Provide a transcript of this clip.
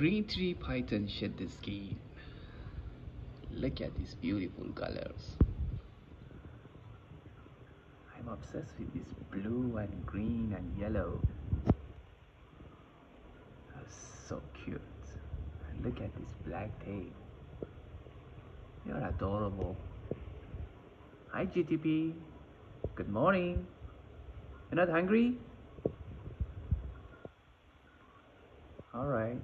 Green tree python shed the skin. Look at these beautiful colors. I'm obsessed with this blue and green and yellow. That's so cute. And look at this black tail. You're adorable. Hi GTP. Good morning. You're not hungry? All right.